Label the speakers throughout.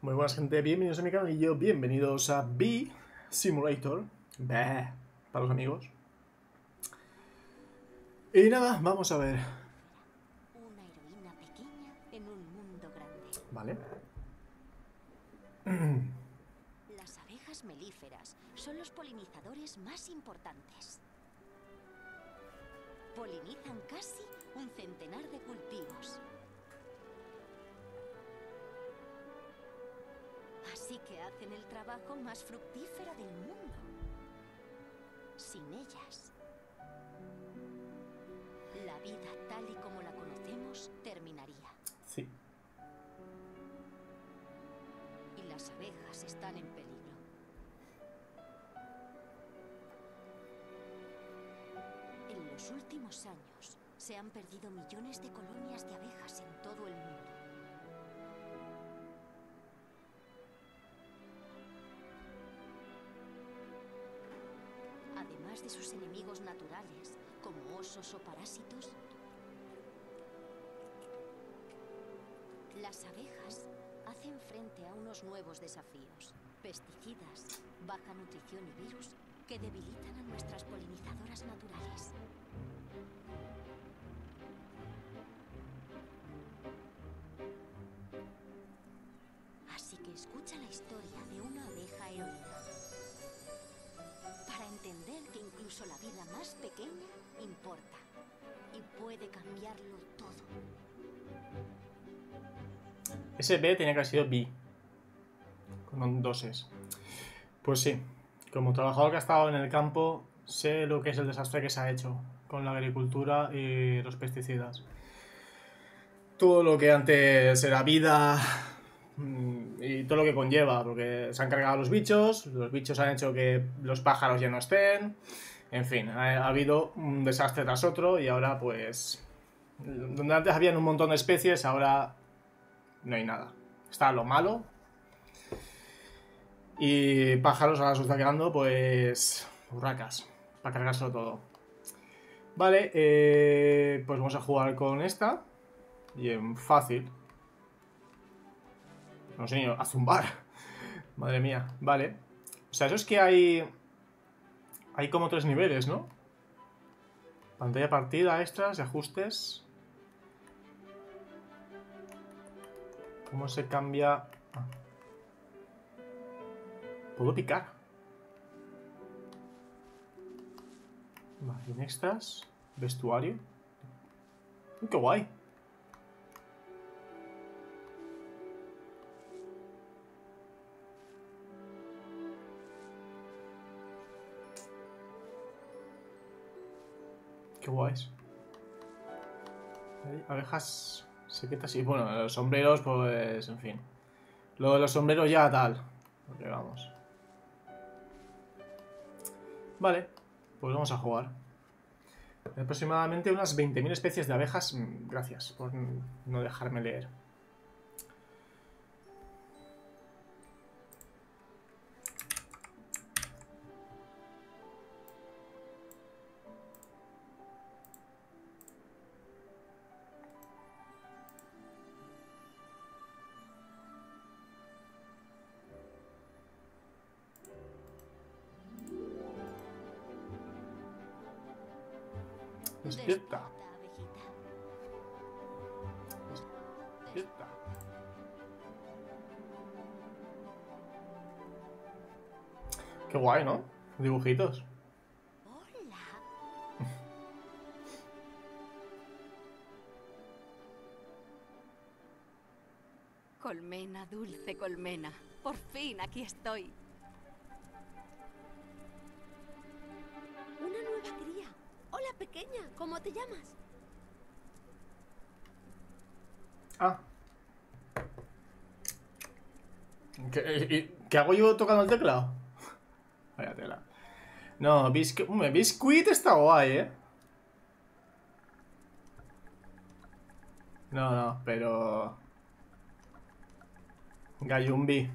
Speaker 1: Muy buenas gente, bienvenidos a mi canal y yo, bienvenidos a B Simulator. Bah, para los amigos. Y nada, vamos a ver.
Speaker 2: Una heroína pequeña en un mundo grande.
Speaker 1: Vale.
Speaker 2: Las abejas melíferas son los polinizadores más importantes. Polinizan casi un centenar de cultivos. Así que hacen el trabajo más fructífero del mundo. Sin ellas, la vida tal y como la conocemos terminaría.
Speaker 1: Sí.
Speaker 2: y las abejas están en peligro. En los últimos años se han perdido millones de colonias de abejas en todo el mundo. Además de sus enemigos naturales, como osos o parásitos, Las abejas hacen frente a unos nuevos desafíos. Pesticidas, baja nutrición y virus que debilitan a nuestras polinizadoras naturales. Escucha la historia de una abeja heroína. Para entender que incluso la vida más pequeña importa y puede cambiarlo todo.
Speaker 1: Ese B tenía que haber sido B. Con doses. Pues sí. Como trabajador que ha estado en el campo, sé lo que es el desastre que se ha hecho con la agricultura y los pesticidas. Todo lo que antes era vida y todo lo que conlleva, porque se han cargado los bichos, los bichos han hecho que los pájaros ya no estén, en fin, ha, ha habido un desastre tras otro y ahora pues... Donde antes habían un montón de especies, ahora no hay nada. Está lo malo. Y pájaros ahora se está quedando, pues. Burracas. Para cargárselo todo. Vale, eh, pues vamos a jugar con esta. Y en fácil. No sé, a zumbar. Madre mía, vale. O sea, eso es que hay. Hay como tres niveles, ¿no? Pantalla partida, extras y ajustes. ¿Cómo se cambia? Ah. ¿Puedo picar? Vale, en extras. Vestuario. ¡Qué guay! ¡Qué guays! Abejas Sequetas y bueno, los sombreros, pues, en fin. Lo de los sombreros ya tal. Porque vamos. Vale, pues vamos a jugar. Aproximadamente unas 20.000 especies de abejas. Mm, Gracias por no dejarme leer. Despierta. Despierta. Qué guay, ¿no? Dibujitos.
Speaker 2: Hola.
Speaker 3: Colmena, dulce colmena. Por fin aquí estoy.
Speaker 4: ¿Cómo te llamas?
Speaker 1: Ah. ¿Qué, y- qué hago yo tocando el teclado? Vaya tela. No, Biscuit, Biscuit está guay, ¿eh? No, no, pero... Gayumbi.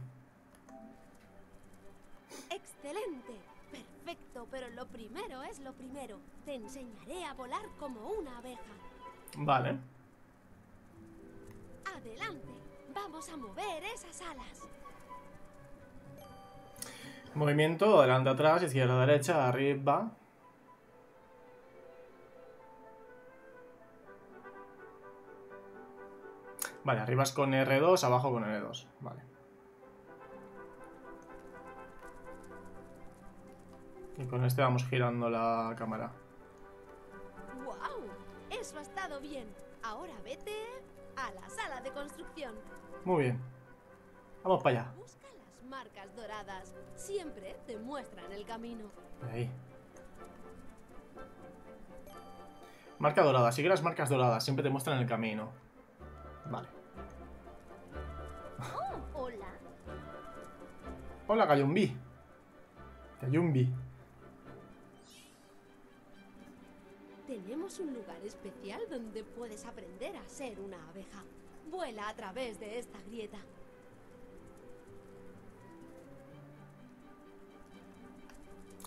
Speaker 4: Lo primero es lo primero. Te enseñaré a volar como una abeja.
Speaker 1: Vale.
Speaker 4: Adelante. Vamos a mover esas alas.
Speaker 1: Movimiento, adelante, atrás, izquierda, derecha, arriba. Vale, arriba es con R2, abajo con R2. Vale. Y con este vamos girando la cámara.
Speaker 4: ¡Wow! Eso ha estado bien. Ahora vete a la sala de construcción.
Speaker 1: Muy bien. Vamos para allá.
Speaker 4: Busca las marcas doradas. Siempre te muestran el camino.
Speaker 1: Ahí. Marca dorada. Sigue las marcas doradas. Siempre te muestran el camino. Vale.
Speaker 4: Oh, hola.
Speaker 1: Hola, Gayumbi. Gayumbi.
Speaker 4: Tenemos un lugar especial donde puedes aprender a ser una abeja. Vuela a través de esta grieta.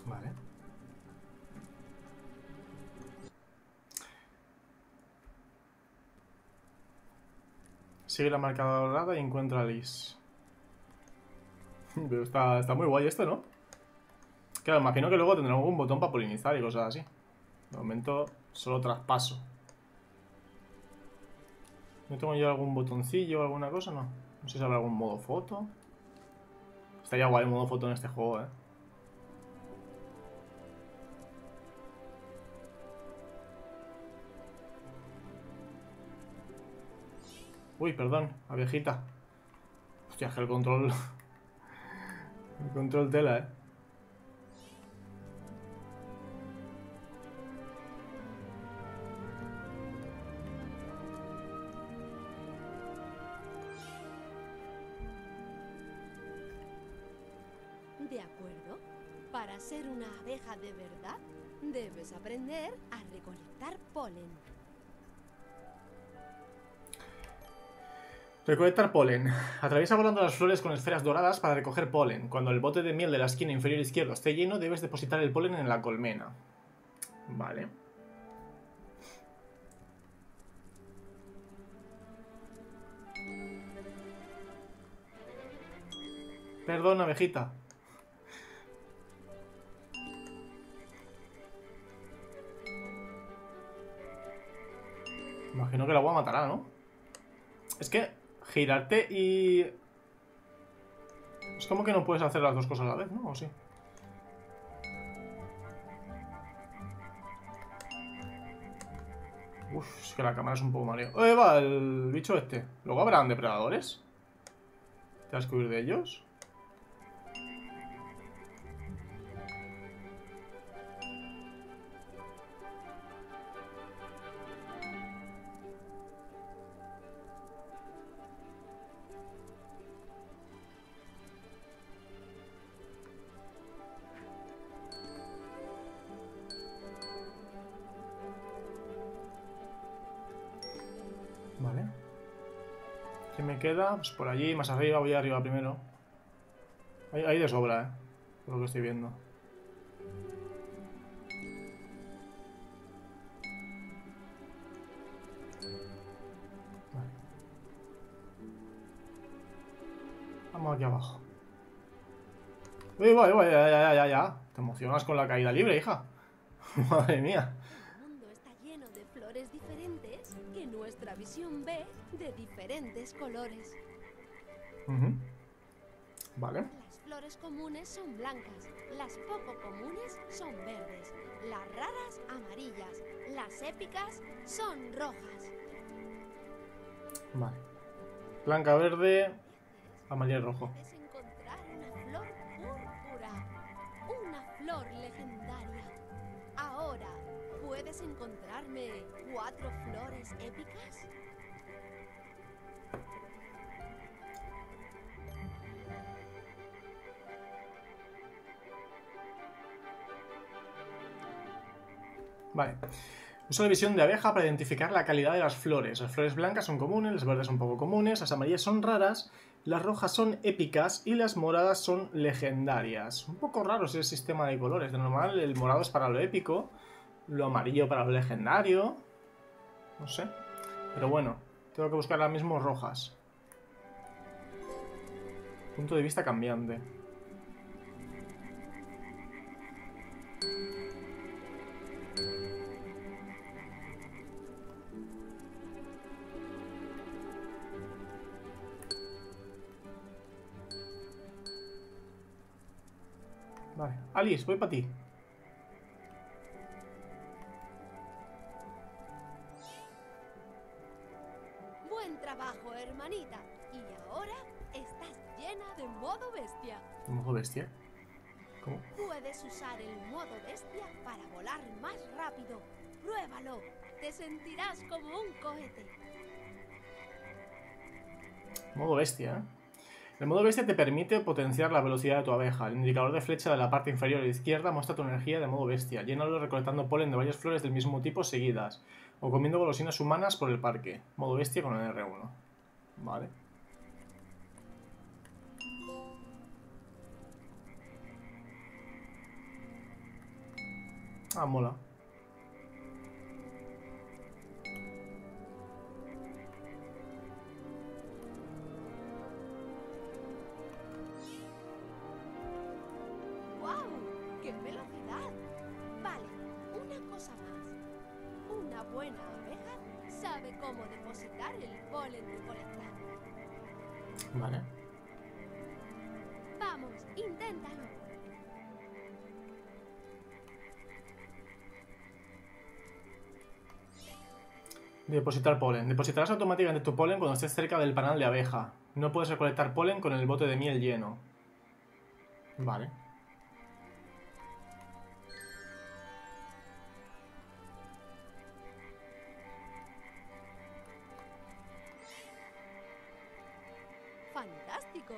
Speaker 1: Vale. Sigue la marca dorada y encuentra a Liz. Pero está, está muy guay esto, ¿no? Claro, imagino que luego tendrá algún botón para polinizar y cosas así. De momento, solo traspaso. ¿No tengo yo algún botoncillo o alguna cosa? No. No sé si habrá algún modo foto. Estaría guay el modo foto en este juego, ¿eh? Uy, perdón, abejita. Hostia, es que el control... El control tela, eh.
Speaker 4: Recolectar polen.
Speaker 1: Atraviesa volando las flores con esferas doradas para recoger polen. Cuando el bote de miel de la esquina inferior izquierda esté lleno, debes depositar el polen en la colmena. Vale. Perdón, abejita. Imagino que el agua matará, ¿no? Es que girarte y... Es como que no puedes hacer las dos cosas a la vez, ¿no? ¿O sí? Uf, es que la cámara es un poco mareo. ¡Eh, va! El bicho este. ¿Luego habrán depredadores? ¿Te has que huir de ellos? Pues por allí, más arriba, voy arriba primero. Hay, hay de sobra, eh. Por lo que estoy viendo. Vamos aquí abajo. Uy, va, va, ya, ya, ya, ya. Te emocionas con la caída libre, hija. Madre mía.
Speaker 4: Visión ve de diferentes colores.
Speaker 1: Ujú. Vale.
Speaker 4: Las flores comunes son blancas, las poco comunes son verdes, las raras amarillas, las épicas son rojas.
Speaker 1: Vale. Blanca, verde, amarillo y rojo.
Speaker 4: ¿Puedes encontrarme cuatro flores épicas?
Speaker 1: Vale. Usa la visión de abeja para identificar la calidad de las flores. Las flores blancas son comunes, las verdes son poco comunes, las amarillas son raras, las rojas son épicas y las moradas son legendarias. Un poco raro ese sistema de colores. De normal el morado es para lo épico, lo amarillo para lo legendario. No sé. Pero bueno, tengo que buscar ahora mismo rojas. Punto de vista cambiante. Vale. Alice, voy para ti.
Speaker 4: Buen trabajo, hermanita. Y ahora estás llena de modo bestia.
Speaker 1: ¿Modo bestia? ¿Cómo?
Speaker 4: Puedes usar el modo bestia para volar más rápido. Pruébalo. Te sentirás como un cohete.
Speaker 1: Modo bestia. El modo bestia te permite potenciar la velocidad de tu abeja. El indicador de flecha de la parte inferior izquierda muestra tu energía de modo bestia. Llénalo recolectando polen de varias flores del mismo tipo seguidas. O comiendo golosinas humanas por el parque. Modo bestia con el R1. Vale. Ah, mola.
Speaker 4: Depositar polen.
Speaker 1: Depositarás automáticamente tu polen cuando estés cerca del panal de abeja. No puedes recolectar polen con el bote de miel lleno. Vale.
Speaker 4: ¡Fantástico!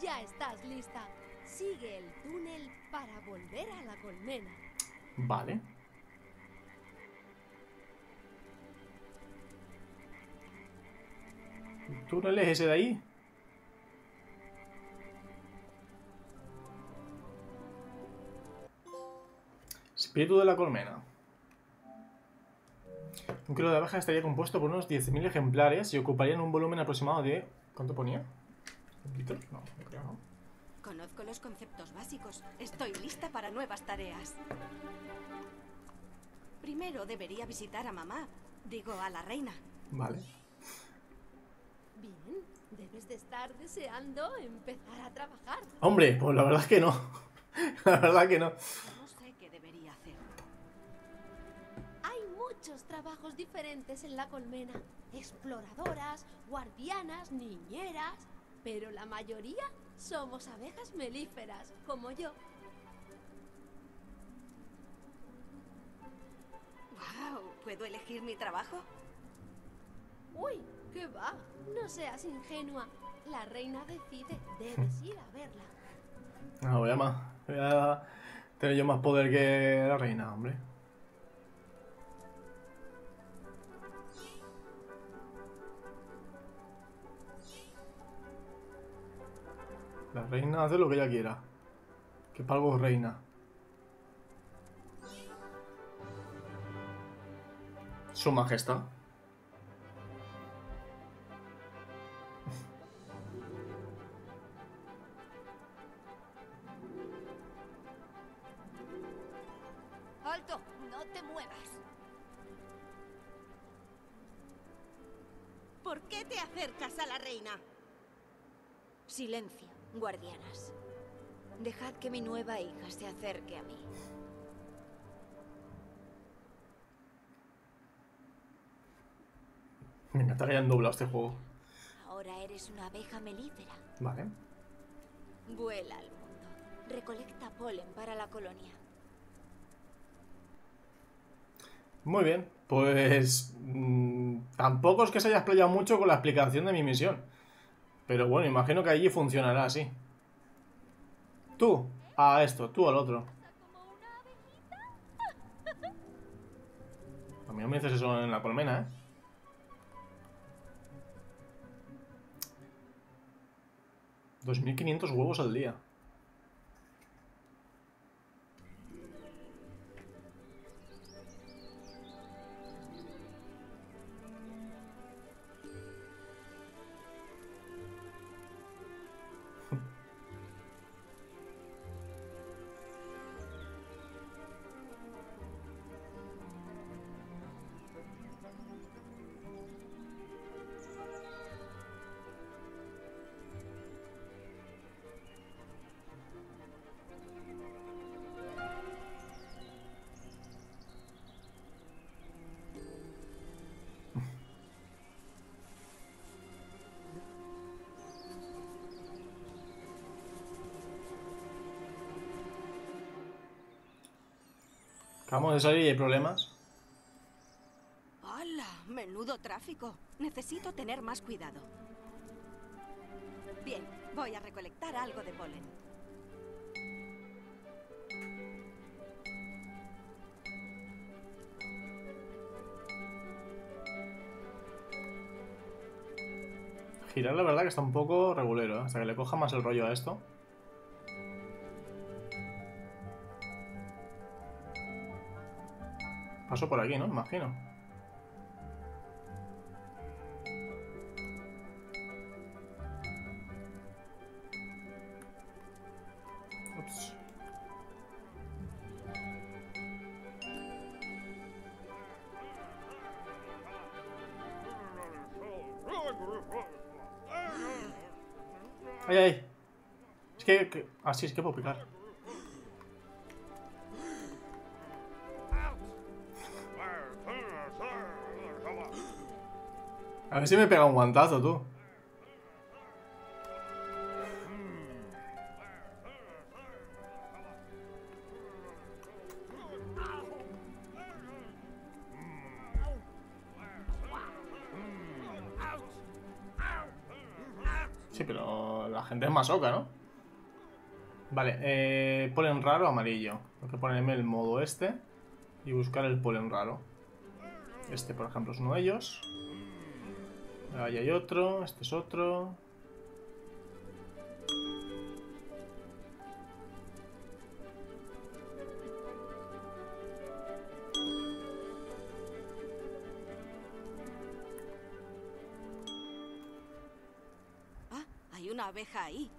Speaker 4: Ya estás lista. Sigue el túnel para volver a la colmena.
Speaker 1: Vale. ¿El túnel es ese de ahí? Espíritu de la colmena. Un kilo de abeja estaría compuesto por unos 10.000 ejemplares y ocuparían un volumen aproximado de... ¿Cuánto ponía? ¿Un litro? No, no creo, ¿no?
Speaker 3: Conozco los conceptos básicos. Estoy lista para nuevas tareas. Primero debería visitar a mamá. Digo, a la reina.
Speaker 1: Vale.
Speaker 4: Bien, debes de estar deseando empezar a trabajar.
Speaker 1: Hombre, pues la verdad es que no. La verdad que no.
Speaker 3: No sé qué debería hacer.
Speaker 4: Hay muchos trabajos diferentes en la colmena. Exploradoras, guardianas, niñeras. Pero la mayoría somos abejas melíferas, como yo.
Speaker 3: ¡Wow! ¿Puedo elegir mi trabajo?
Speaker 4: Uy, ¿qué va? No seas ingenua. La reina decide, debes ir a verla.
Speaker 1: No, voy a más. Voy a tener yo más poder que la reina, hombre. La reina hace lo que ella quiera. Que para algo reina. Su majestad.
Speaker 2: Silencio, guardianas. Dejad que mi nueva hija se acerque a mí.
Speaker 1: Me encanta que hayan doblado este juego.
Speaker 2: Ahora eres una abeja melífera.
Speaker 1: Vale.
Speaker 2: Vuela al mundo. Recolecta polen para la colonia.
Speaker 1: Muy bien. Pues... mm, tampoco es que se haya explayado mucho con la explicación de mi misión. Pero bueno, imagino que allí funcionará así. Tú a esto, tú al otro. A mí no me dices eso en la colmena, ¿eh? ¿2.500 huevos al día? Acabamos de salir y hay problemas.
Speaker 3: ¡Hala! Menudo tráfico. Necesito tener más cuidado. Bien, voy a recolectar algo de polen.
Speaker 1: Girar la verdad que está un poco regulero, ¿eh? hasta que le coja más el rollo a esto. Paso por aquí, ¿no? Imagino. ¡Ay, ay! Es que... que... Ah, sí, es que puedo picar. A ver si me pega un guantazo, tú. Sí, pero la gente es más oca, ¿no? Vale, eh, polen raro amarillo. Tengo que ponerme el modo este y buscar el polen raro. Este, por ejemplo, es uno de ellos. Ahí hay otro, este es otro.
Speaker 3: Ah, hay una abeja ahí.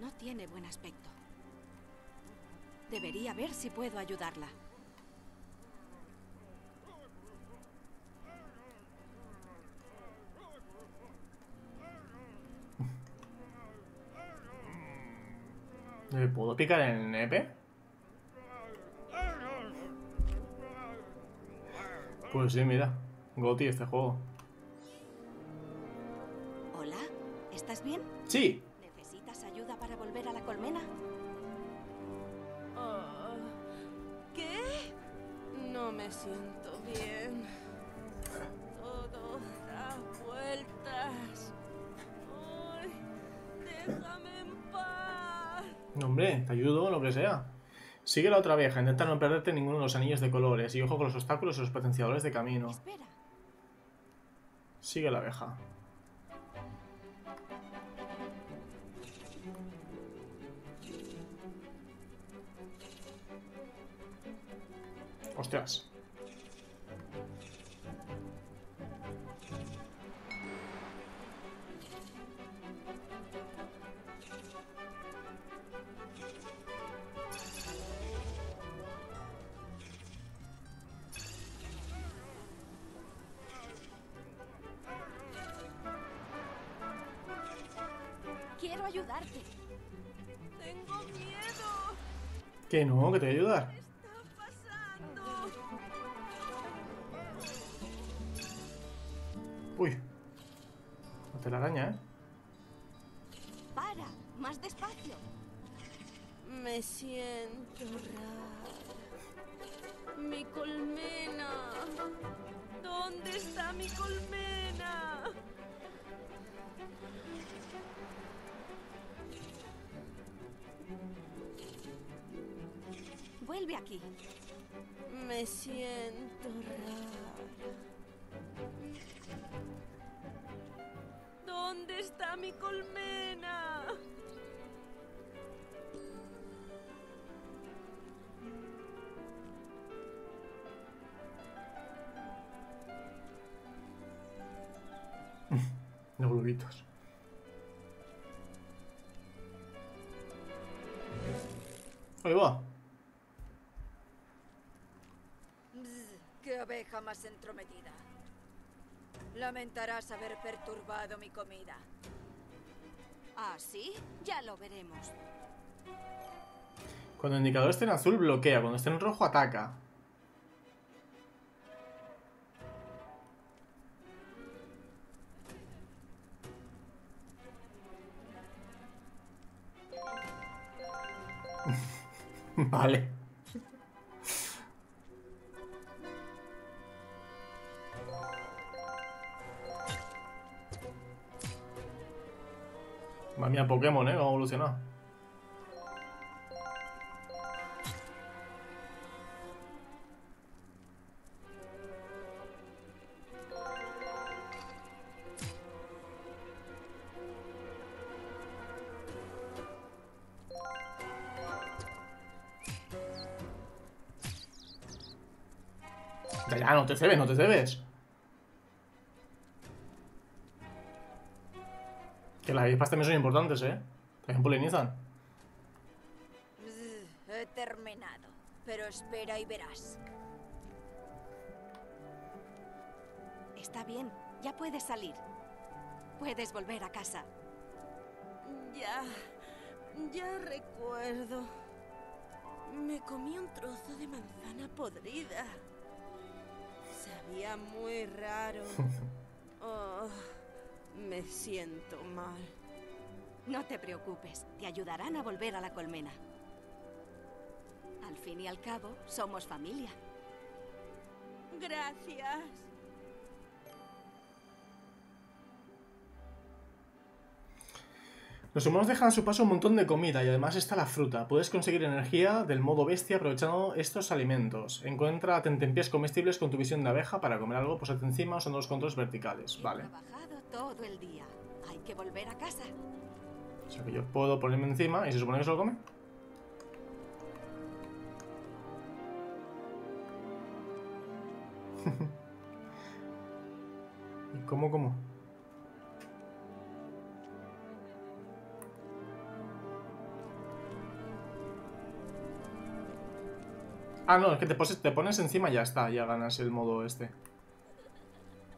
Speaker 3: No tiene buen aspecto. Debería ver si puedo ayudarla.
Speaker 1: Puedo picar en el nepe? Pues sí, mira. Goti este juego.
Speaker 3: Hola, ¿estás bien?
Speaker 1: Sí.
Speaker 3: ¿Necesitas ayuda para volver a la colmena?
Speaker 5: Ah, ¿Qué? No me siento bien.
Speaker 1: Hombre, te ayudo, lo que sea. Sigue la otra vieja, intenta no perderte ninguno de los anillos de colores y ojo con los obstáculos y los potenciadores de camino. Sigue la abeja. Hostias. Que no, que te voy a ayudar.
Speaker 5: ¿Qué está pasando?
Speaker 1: Uy. No te la araña, ¿eh?
Speaker 3: Para, más despacio.
Speaker 5: Me siento rara. Mi colmena. ¿Dónde está mi colmena?
Speaker 3: Vuelve aquí.
Speaker 5: Me siento rara. ¿Dónde está mi colmena?
Speaker 1: De globitos. Ahí va.
Speaker 6: Bzz, ¡Qué abeja más entrometida! Lamentarás haber perturbado mi comida.
Speaker 3: ¿Ah, sí? Ya lo veremos.
Speaker 1: Cuando el indicador esté en azul, bloquea. Cuando esté en rojo, ataca. vale. Pokémon, ¿eh? Evolucionado. Ya, ya, no te cebes, no te cebes. Las avispas también son importantes, ¿eh? También polinizan.
Speaker 6: He terminado. Pero espera y verás.
Speaker 3: Está bien, ya puedes salir. Puedes volver a casa.
Speaker 5: Ya, ya recuerdo. Me comí un trozo de manzana podrida. Sabía muy raro. Oh, me siento mal.
Speaker 3: No te preocupes, te ayudarán a volver a la colmena. Al fin y al cabo, somos familia.
Speaker 5: Gracias.
Speaker 1: Los humanos dejan a su paso un montón de comida y además está la fruta. Puedes conseguir energía del modo bestia aprovechando estos alimentos. Encuentra tentempiés comestibles con tu visión de abeja para comer algo, posate encima usando los controles verticales.
Speaker 3: He
Speaker 1: Vale.
Speaker 3: trabajado todo el día. Hay que volver a casa.
Speaker 1: O sea que yo puedo ponerme encima y se supone que se lo come. ¿Y cómo, cómo? Ah, no, es que te, te pones encima y ya está, ya ganas el modo este.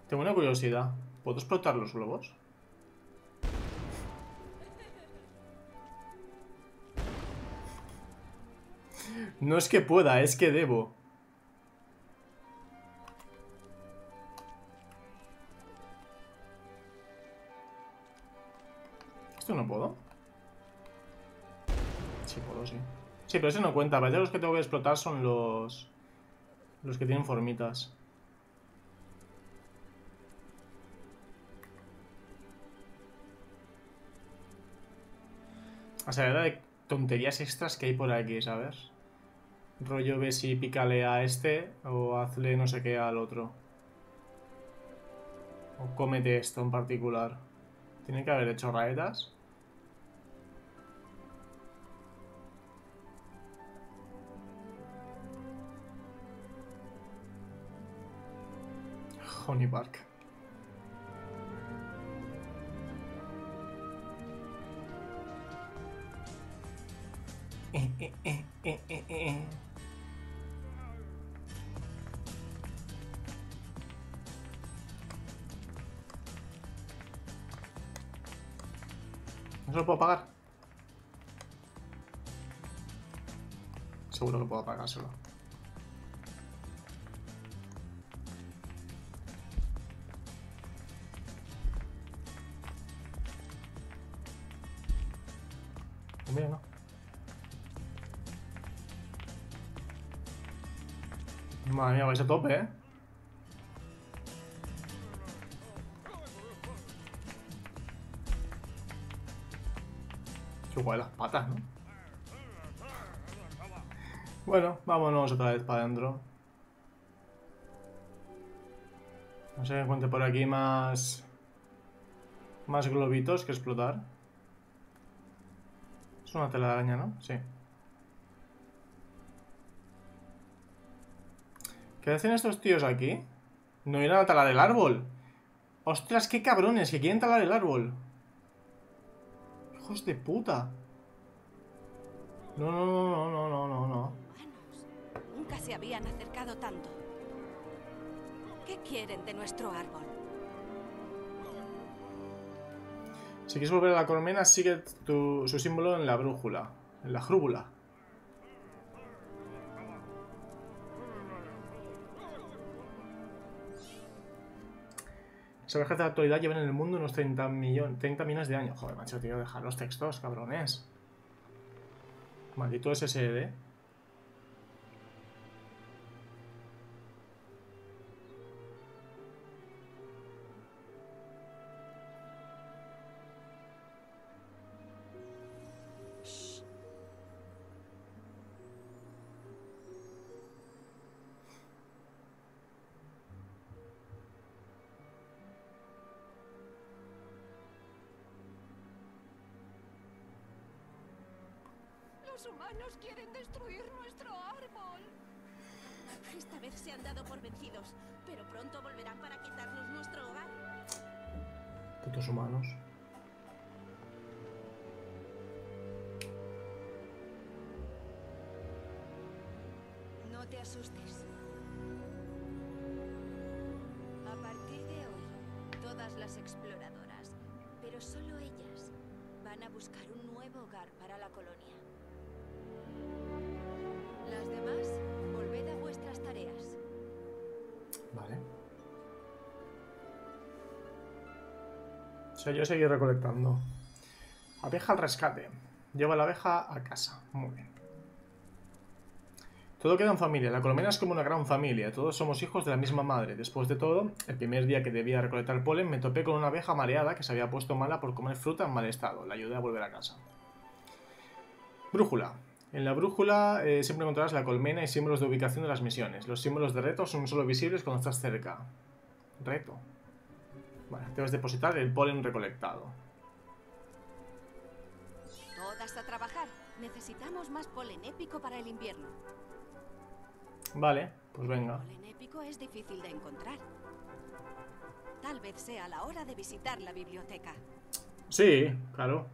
Speaker 1: Tengo una curiosidad. ¿Puedo explotar los globos? No es que pueda, es que debo. ¿Esto no puedo? Sí puedo, sí. Sí, pero ese no cuenta. Parece que los que tengo que explotar son los... Los que tienen formitas. O sea, era de tonterías extras que hay por aquí, ¿sabes? Rollo ve si pícale a este o hazle no sé qué al otro. O cómete esto en particular. Tiene que haber hecho raetas. Honey Park. Eh, eh, eh, eh, eh, eh. ¿No se lo puedo pagar? Seguro que puedo pagárselo. Mira, no. Madre mía, vais a tope, ¿eh? Qué guay las patas, ¿no? Bueno, vámonos otra vez para adentro. No sé encuentre por aquí más... Más globitos que explotar. Es una telaraña, ¿no? Sí. ¿Qué hacen estos tíos aquí? No irán a talar el árbol. Ostras, qué cabrones, que quieren talar el árbol. Hijos de puta. No, no, no, no, no, no, no.
Speaker 3: Nunca se habían acercado tanto. ¿Qué quieren de nuestro árbol?
Speaker 1: Si quieres volver a la colmena, sigue tu- su símbolo en la brújula. En la jrúbula. Las abejas de la actualidad llevan en el mundo unos 30, millon- 30 millones de años. Joder, macho, tío, dejar los textos, cabrones. Maldito SSD.
Speaker 5: Pronto volverán para quitarnos nuestro hogar.
Speaker 1: Putos humanos.
Speaker 2: No te asustes. A partir de hoy, todas las exploradoras, pero solo ellas, van a buscar un nuevo hogar para la colonia.
Speaker 1: Yo seguir recolectando. Abeja al rescate. Lleva la abeja a casa. Muy bien. Todo queda en familia. La colmena es como una gran familia. Todos somos hijos de la misma madre. Después de todo, el primer día que debía recolectar polen, me topé con una abeja mareada que se había puesto mala por comer fruta en mal estado. La ayudé a volver a casa. Brújula. En la brújula eh, siempre encontrarás la colmena y símbolos de ubicación de las misiones. Los símbolos de reto son solo visibles cuando estás cerca. Reto. Vale, debes depositar el polen recolectado.
Speaker 3: Todas a trabajar. Necesitamos más polen épico para el invierno.
Speaker 1: Vale, pues venga.
Speaker 3: Polen épico es difícil de encontrar. Tal vez sea la hora de visitar la biblioteca.
Speaker 1: Sí, claro.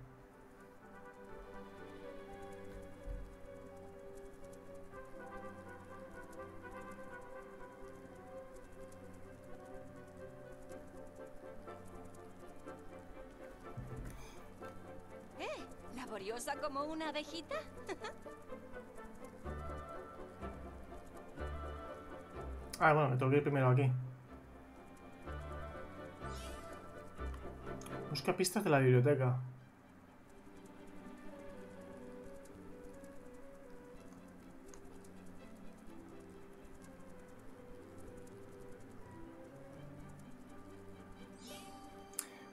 Speaker 3: Como una abejita?
Speaker 1: Ah, bueno, me tengo que ir primero aquí. Busca pistas de la biblioteca.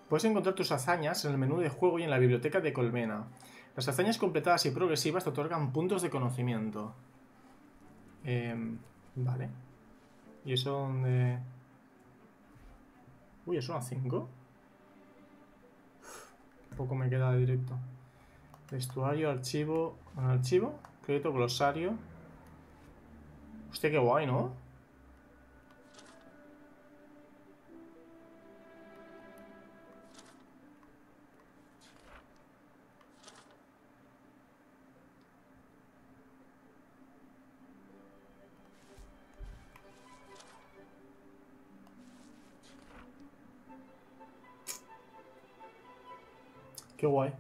Speaker 1: Puedes encontrar tus hazañas en el menú de juego y en la biblioteca de Colmena. Las hazañas completadas y progresivas te otorgan puntos de conocimiento. Em, vale. ¿Y eso dónde...? Uy, ¿eso a 5? Poco me queda de directo. Vestuario, archivo... ¿Un archivo? Crédito, glosario... Hostia, qué guay, ¿no? Qué guay.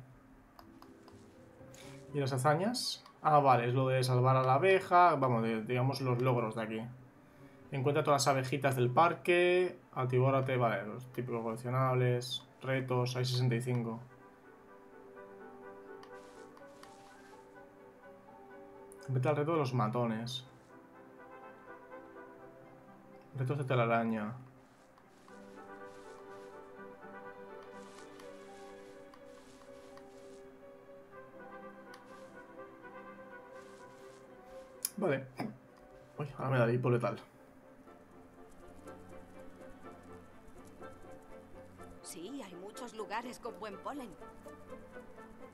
Speaker 1: ¿Y las hazañas? Ah, vale, es lo de salvar a la abeja. Vamos, digamos los logros de aquí. Encuentra todas las abejitas del parque. Atibórate, vale, los típicos coleccionables. Retos, hay 65. Completa el reto de los matones. Retos de telaraña. Vale. Uy, ahora me da hipo letal.
Speaker 3: Sí, hay muchos lugares con buen polen.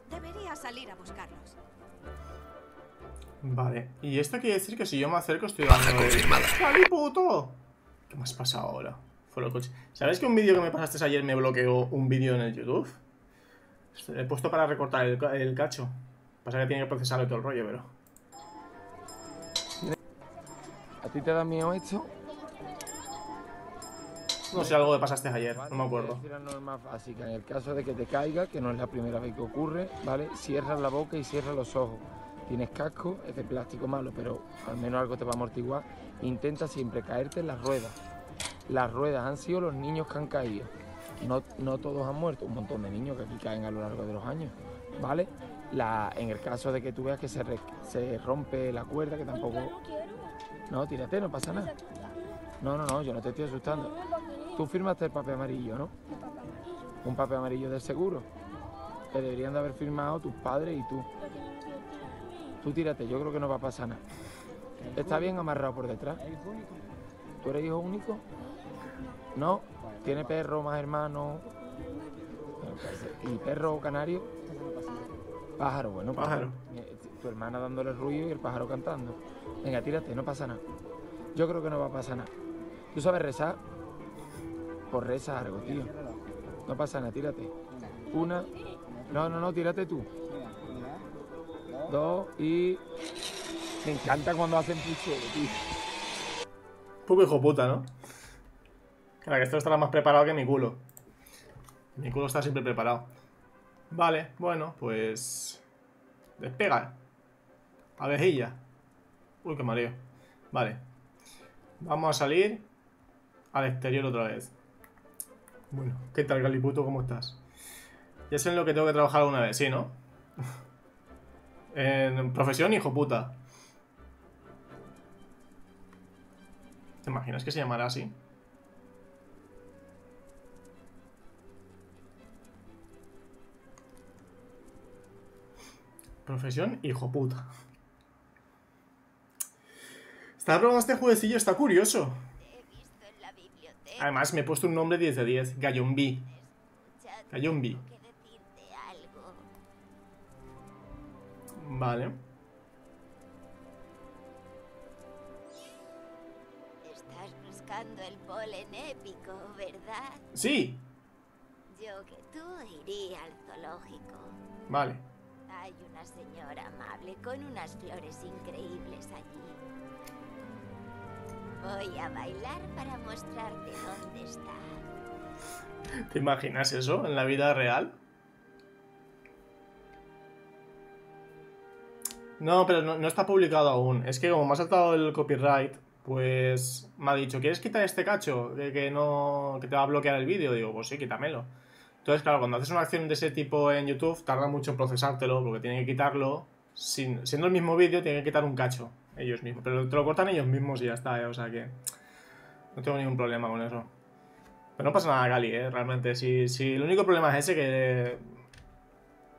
Speaker 3: Deberías salir a buscarlos.
Speaker 1: Vale. Y esto quiere decir que si yo me acerco estoy dando... ¡Salí, puto! ¿Qué me has pasado ahora? Fue loco. ¿Sabes que un vídeo que me pasaste ayer me bloqueó un vídeo en el YouTube? He puesto para recortar el, el cacho. Pasa que tiene que procesarlo todo el rollo, pero...
Speaker 7: ¿A ti te da miedo esto?
Speaker 1: No sé, algo que pasaste ayer, no me acuerdo.
Speaker 7: norma básica. En el caso de que te caiga, que no es la primera vez que ocurre, ¿vale? Cierras la boca y cierras los ojos. Tienes casco, es de plástico malo, pero al menos algo te va a amortiguar. Intenta siempre caerte en las ruedas. Las ruedas han sido los niños que han caído. No, no todos han muerto, un montón de niños que aquí caen a lo largo de los años, ¿vale? La, en el caso de que tú veas que se, re- se rompe la cuerda, que tampoco... No, tírate, no pasa nada. No, no, no, yo no te estoy asustando. Tú firmaste el papel amarillo, ¿no? Un papel amarillo del seguro. Que deberían de haber firmado tus padres y tú. Tú tírate, yo creo que no va a pasar nada. Está bien amarrado por detrás. ¿Tú eres hijo único? No. ¿Tiene perro, más hermano? ¿Y perro canario? Pájaro, bueno.
Speaker 1: Pájaro.
Speaker 7: Tu hermana dándole ruido y el pájaro cantando. Venga, tírate, no pasa nada. Yo creo que no va a pasar nada. ¿Tú sabes rezar? Pues reza algo, tío. No pasa nada, tírate. Una. No, no, no, tírate tú. Dos y. Me encanta cuando hacen puchero, tío.
Speaker 1: Poco hijo puta, ¿no? Claro, que esto estará más preparado que mi culo. Mi culo está siempre preparado. Vale, bueno, pues... Despega. Abejilla. Uy, qué mareo. Vale. Vamos a salir al exterior otra vez. Bueno, ¿qué tal, Galiputo? ¿Cómo estás? Ya sé en lo que tengo que trabajar alguna vez, sí, ¿no? en profesión, hijo puta. ¿Te imaginas que se llamará así? Profesión, hijo puta. Estaba probando este jueguecillo, está curioso. Además, me he puesto un nombre 10 de 10, Gallumbi.
Speaker 2: Escuchad,
Speaker 1: Gallumbi.
Speaker 2: tengo que decirte algo.
Speaker 1: Vale.
Speaker 2: Estás buscando el polen épico, ¿verdad?
Speaker 1: Sí,
Speaker 2: Yo que tú iría al zoológico.
Speaker 1: vale.
Speaker 2: Hay una señora amable con unas flores increíbles allí. Voy a bailar para mostrarte dónde está.
Speaker 1: ¿Te imaginas eso en la vida real? No, pero no, está publicado aún. Es que como me ha saltado el copyright, pues me ha dicho, ¿quieres quitar este cacho? Que, que no. que te va a bloquear el vídeo. Digo, pues sí, quítamelo. Entonces, claro, cuando haces una acción de ese tipo en YouTube, tarda mucho en procesártelo, porque tienen que quitarlo. Sin, siendo el mismo vídeo, tienen que quitar un cacho. Ellos mismos. Pero te lo cortan ellos mismos y ya está, ¿eh? O sea que. No tengo ningún problema con eso. Pero no pasa nada, Gali, ¿eh? Realmente. Si, si el único problema es ese, que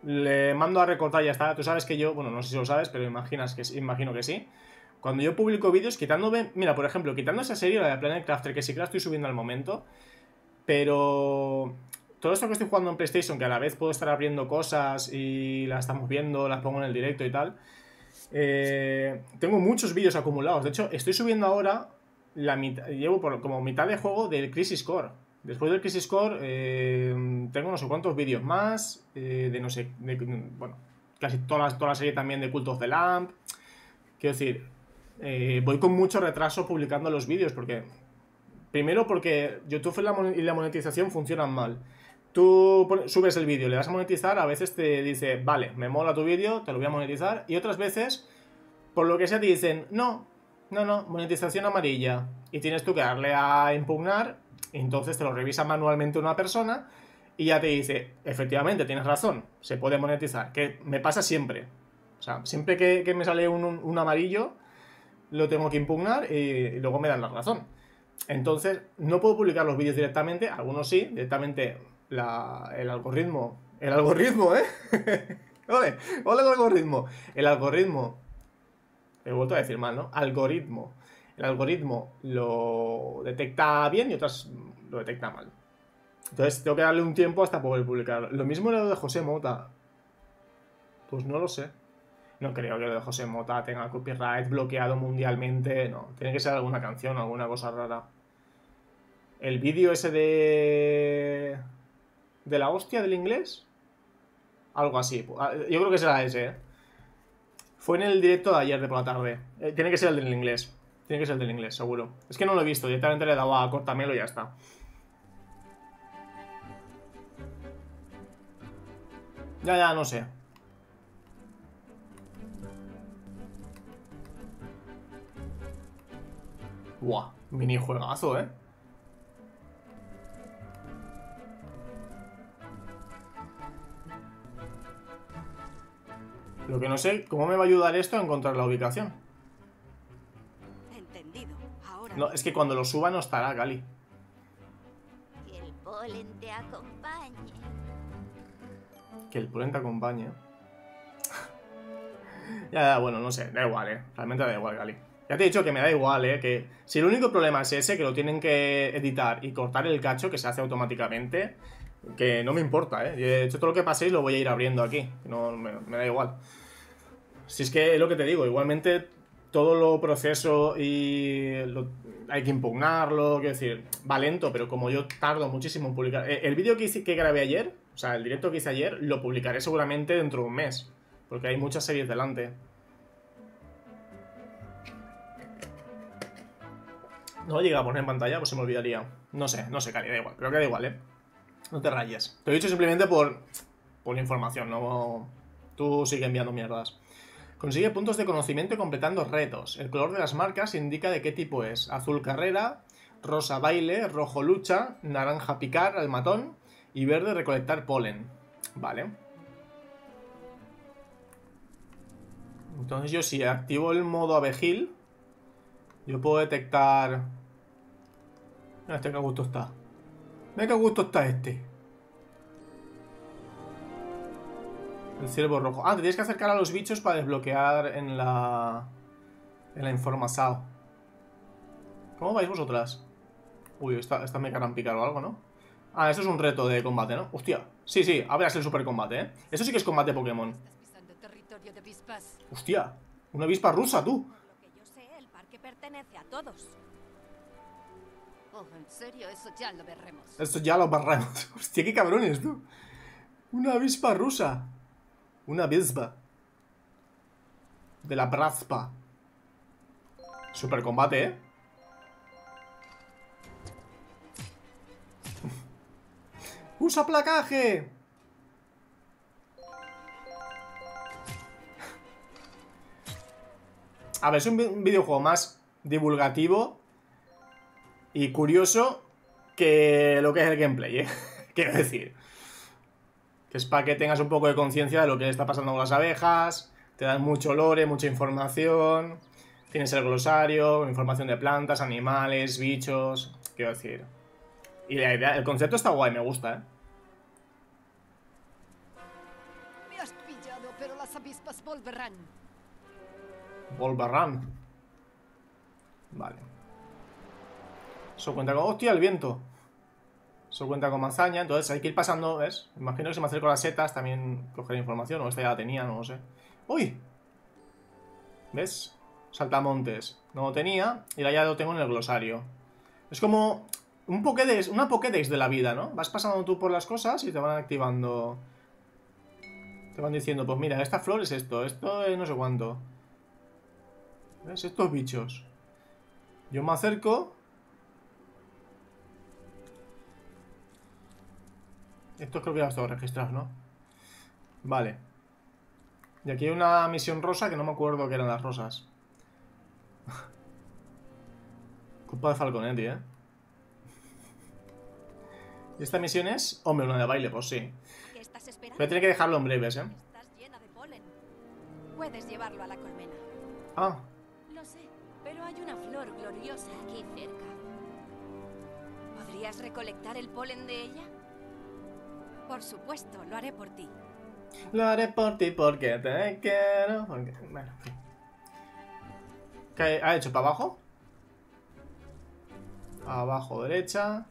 Speaker 1: le mando a recortar y ya está. Tú sabes que yo, bueno, no sé si lo sabes, pero imaginas que, imagino que sí. Cuando yo publico vídeos, quitándome, mira, por ejemplo, quitando esa serie, la de Planet Crafter, que sí que la estoy subiendo al momento, pero todo esto que estoy jugando en PlayStation, que a la vez puedo estar abriendo cosas y las estamos viendo, las pongo en el directo y tal, eh, tengo muchos vídeos acumulados. De hecho, estoy subiendo ahora la mitad, llevo como mitad de juego del Crisis Core. Después del Crisis Core eh, tengo no sé cuántos vídeos más, eh, de no sé, bueno, casi toda la, toda serie también de Cult of the Lamp. Quiero decir, eh, voy con mucho retraso publicando los vídeos porque, primero porque YouTube y la monetización funcionan mal. Tú subes el vídeo, le das a monetizar, a veces te dice, vale, me mola tu vídeo, te lo voy a monetizar, y otras veces, por lo que sea, te dicen, no, no, no, monetización amarilla, y tienes tú que darle a impugnar, y entonces te lo revisa manualmente una persona, y ya te dice, efectivamente, tienes razón, se puede monetizar, que me pasa siempre. O sea, siempre que, me sale un, amarillo, lo tengo que impugnar y luego me dan la razón. Entonces, no puedo publicar los vídeos directamente, algunos sí, directamente la- el algoritmo. El algoritmo, ¿eh? ole, ole el algoritmo. El algoritmo. He vuelto a decir mal, ¿no? Algoritmo. El algoritmo lo detecta bien y otras lo detecta mal. Entonces tengo que darle un tiempo hasta poder publicar. Lo mismo era lo de José Mota. Pues no lo sé. No creo que lo de José Mota tenga copyright bloqueado mundialmente. No, tiene que ser alguna canción, alguna cosa rara. El vídeo ese de. De la hostia del inglés. Algo así. Ah, Yo creo que será ese, ¿eh? Fue en el directo de ayer de por la tarde. Eh, tiene que ser el del inglés. Tiene que ser el del inglés, seguro. Es que no lo he visto, directamente le he dado a cortamelo y ya está. Ya, ya, no sé. Buah, minijuegazo, ¿eh? Lo que no sé, ¿cómo me va a ayudar esto a encontrar la ubicación?
Speaker 3: Entendido. Ahora.
Speaker 1: No, es que cuando lo suba no estará, Gali.
Speaker 2: Que el polen te acompañe.
Speaker 1: Que el polen te acompañe. ya, ya, bueno, no sé, da igual, eh. Realmente da igual, Gali. Ya te he dicho que me da igual, eh. Que si el único problema es ese, que lo tienen que editar y cortar el cacho, que se hace automáticamente, que no me importa, eh. De hecho, todo lo que paséis lo voy a ir abriendo aquí. No, me, da igual. Si es que es lo que te digo, igualmente todo lo proceso y hay que impugnarlo, quiero decir, va lento, pero como yo tardo muchísimo en publicar... eh, El vídeo que, grabé ayer, o sea, el directo que hice ayer, lo publicaré seguramente dentro de un mes, porque hay muchas series delante. No llega a poner en pantalla, pues se me olvidaría. No sé, no sé, Cari, da igual, creo que da igual, ¿eh? No te rayes. Te lo he dicho simplemente por, por información, no... Tú sigue enviando mierdas. Consigue puntos de conocimiento completando retos. El color de las marcas indica de qué tipo es. Azul carrera, rosa baile, rojo lucha, naranja picar al matón y verde recolectar polen. Vale. Entonces yo si activo el modo abejil, yo puedo detectar... Este que a gusto está. Mira que a gusto está este. El ciervo rojo. Ah, te tienes que acercar a los bichos para desbloquear en la... En la información. ¿Cómo vais vosotras? Uy, esta, esta me querrán picar o algo, ¿no? Ah, esto es un reto de combate, ¿no? Hostia. Sí, sí, ahora verás el super combate, ¿eh? Eso sí que es combate Pokémon. Hostia. Una avispa rusa, tú.
Speaker 3: Lo que yo sé, el parque pertenece a todos.
Speaker 6: Oh, en serio, eso ya lo veremos.
Speaker 1: Esto ya lo barramos. Hostia, qué cabrones, tú. Una avispa rusa. Una avispa. De la Brazpa. Super combate, ¿eh? ¡Usa placaje! A ver, es un, vi- un videojuego más divulgativo y curioso que lo que es el gameplay, ¿eh? Quiero decir. Que es para que tengas un poco de conciencia de lo que está pasando con las abejas. Te dan mucho lore, mucha información. Tienes el glosario, información de plantas, animales, bichos. Quiero decir. Y la idea, el concepto está guay, me gusta, ¿eh?
Speaker 6: Me has pillado, pero las avispas volverán.
Speaker 1: Volverán. Vale. Eso cuenta con... ¡Hostia, el viento! Eso cuenta con manzaña, entonces hay que ir pasando, ¿ves? Imagino que si me acerco a las setas también cogeré información, o esta ya la tenía, no lo sé. ¡Uy! ¿Ves? Saltamontes. No lo tenía, y ahora ya lo tengo en el glosario. Es como un Pokédex, una Pokédex de la vida, ¿no? Vas pasando tú por las cosas y te van activando... Te van diciendo, pues mira, esta flor es esto, esto es no sé cuánto. ¿Ves? Estos bichos. Yo me acerco. Estos creo que ya los tengo registrados, ¿no? Vale. Y aquí hay una misión rosa que no me acuerdo que eran las rosas. Culpa de Falconetti, ¿eh? ¿Y esta misión es? Hombre, una de baile, pues sí. Voy a tener que dejarlo en breves, ¿eh?
Speaker 3: Estás llena de polen. Puedes llevarlo a la colmena.
Speaker 1: Ah,
Speaker 3: Lo sé, pero hay una flor gloriosa aquí cerca. ¿Podrías recolectar el polen de ella? Por supuesto, lo haré por ti.
Speaker 1: Lo haré por ti porque te quiero. Porque... Bueno. ¿Qué ha hecho? ¿Para abajo? Abajo derecha.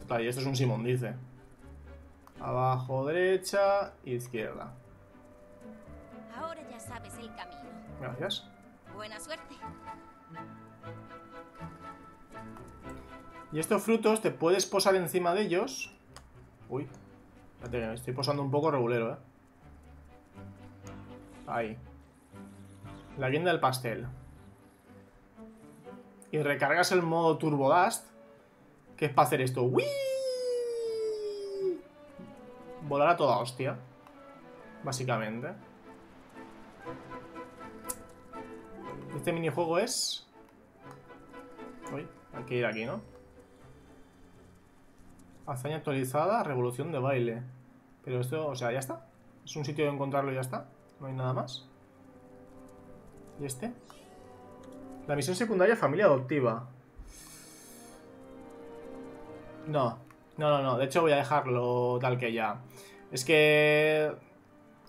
Speaker 1: Total, y esto es un Simón, dice. Abajo derecha, izquierda.
Speaker 5: Ahora ya sabes el camino.
Speaker 1: Gracias.
Speaker 5: Buena suerte.
Speaker 1: Y estos frutos te puedes posar encima de ellos. Uy. Me estoy posando un poco regulero, eh. Ahí. La guinda del pastel. Y recargas el modo Turbo Dust. Que es para hacer esto. ¡Wii! Volar a toda hostia. Básicamente. Este minijuego es... Uy, hay que ir aquí, ¿no? Hazaña actualizada, revolución de baile. Pero esto, o sea, ya está. Es un sitio de encontrarlo y ya está. No hay nada más. ¿Y este? La misión secundaria, familia adoptiva. No, no, no, no. De hecho, voy a dejarlo tal que ya. Es que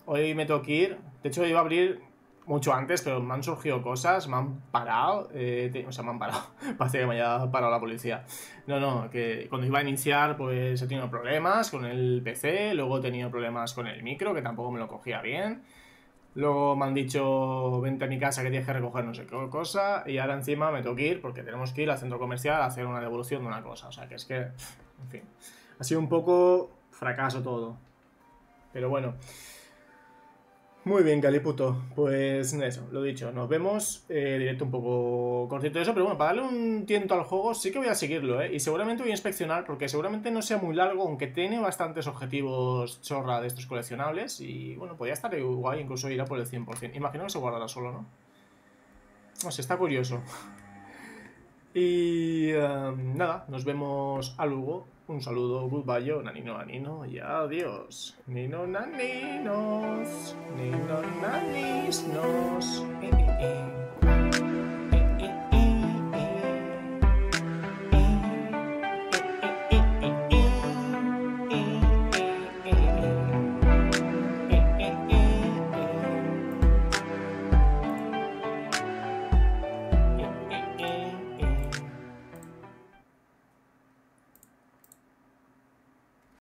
Speaker 1: hoy me tengo que ir. De hecho, iba a abrir mucho antes, pero me han surgido cosas, me han parado. eh, o sea, me han parado. Parece que me haya parado la policía. No, no, que cuando iba a iniciar, pues he tenido problemas con el PC. Luego he tenido problemas con el micro, que tampoco me lo cogía bien. Luego me han dicho, vente a mi casa que tienes que recoger no sé qué cosa. Y ahora encima me tengo que ir porque tenemos que ir al centro comercial a hacer una devolución de una cosa. O sea, que es que, en fin. Ha sido un poco fracaso todo. Pero bueno. Muy bien, Caliputo. Pues eso, lo dicho, nos vemos. Eh, directo un poco cortito de eso, pero bueno, para darle un tiento al juego sí que voy a seguirlo, ¿eh? Y seguramente voy a inspeccionar, porque seguramente no sea muy largo, aunque tiene bastantes objetivos chorra de estos coleccionables. Y bueno, podría estar guay, incluso ir a por el 100%. Imagino que se guardará solo, ¿no? No sé, está curioso. Y em, nada, nos vemos a Lugo. Un saludo, goodbye, nanino, nanino, y adiós. Nino, naninos, nino, nanis, nos. Eh.